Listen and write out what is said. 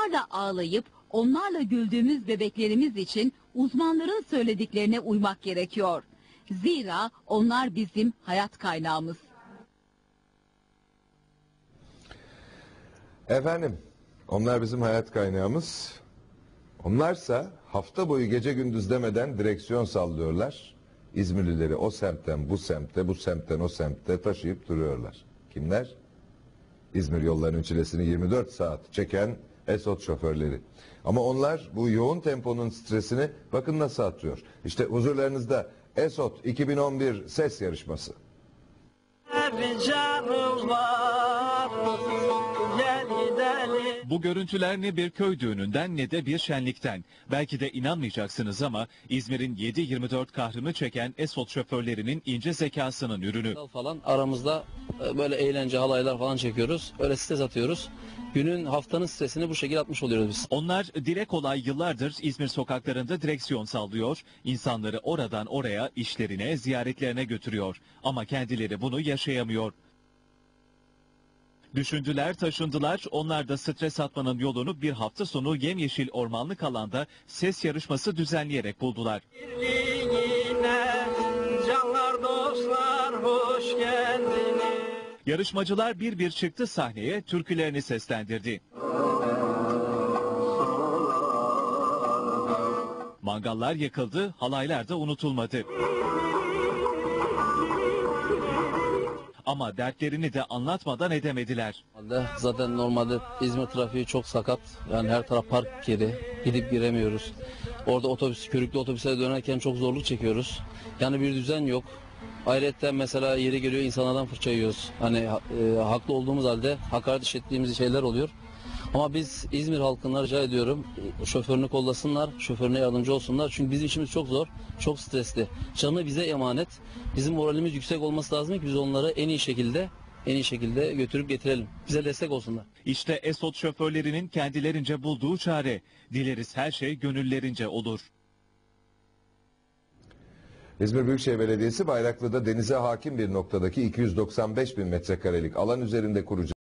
onlarla ağlayıp onlarla güldüğümüz bebeklerimiz için uzmanların söylediklerine uymak gerekiyor. Zira onlar bizim hayat kaynağımız. Efendim, onlar bizim hayat kaynağımız. Onlarsa hafta boyu gece gündüz demeden direksiyon sallıyorlar. İzmirlileri o semtten bu semte, bu semtten o semte taşıyıp duruyorlar. Kimler? İzmir yollarının çilesini 24 saat çeken Esot şoförleri. Ama onlar bu yoğun temponun stresini bakın nasıl atıyor. İşte huzurlarınızda Esot 2011 ses yarışması. Gel gidelim Bu görüntüler ne bir köy düğününden ne de bir şenlikten. Belki de inanmayacaksınız ama İzmir'in 7-24 kahrını çeken Esot şoförlerinin ince zekasının ürünü. falan aramızda e, böyle eğlence halaylar falan çekiyoruz. Öyle stres atıyoruz. Günün haftanın stresini bu şekilde atmış oluyoruz biz. Onlar dile kolay yıllardır İzmir sokaklarında direksiyon sallıyor, insanları oradan oraya, işlerine, ziyaretlerine götürüyor. Ama kendileri bunu yaşayamıyor. Düşündüler, taşındılar. Onlar da stres atmanın yolunu bir hafta sonu yemyeşil ormanlık alanda ses yarışması düzenleyerek buldular. Birliğine Canlar dostlar hoş geldiniz Yarışmacılar bir bir çıktı sahneye, türkülerini seslendirdi. Mangallar yakıldı, halaylar da unutulmadı. Ama dertlerini de anlatmadan edemediler. Zaten normalde İzmir trafiği çok sakat. Yani her taraf park yeri. Gidip giremiyoruz. Orada otobüs, körüklü otobüse dönerken çok zorluk çekiyoruz. Yani bir düzen yok. Ayrıca mesela yeri geliyor insanlardan fırça yiyoruz. Hani e, haklı olduğumuz halde hakaret işlettiğimiz şeyler oluyor. Ama biz İzmir halkına rica ediyorum şoförünü kollasınlar, şoförüne yardımcı olsunlar. Çünkü bizim işimiz çok zor, çok stresli. Canı bize emanet. Bizim moralimiz yüksek olması lazım ki biz onları en iyi şekilde en iyi şekilde götürüp getirelim. Bize destek olsunlar. İşte Esot şoförlerinin kendilerince bulduğu çare. Dileriz her şey gönüllerince olur. İzmir Büyükşehir Belediyesi Bayraklı'da denize hakim bir noktadaki 295 bin metrekarelik alan üzerinde kuracak.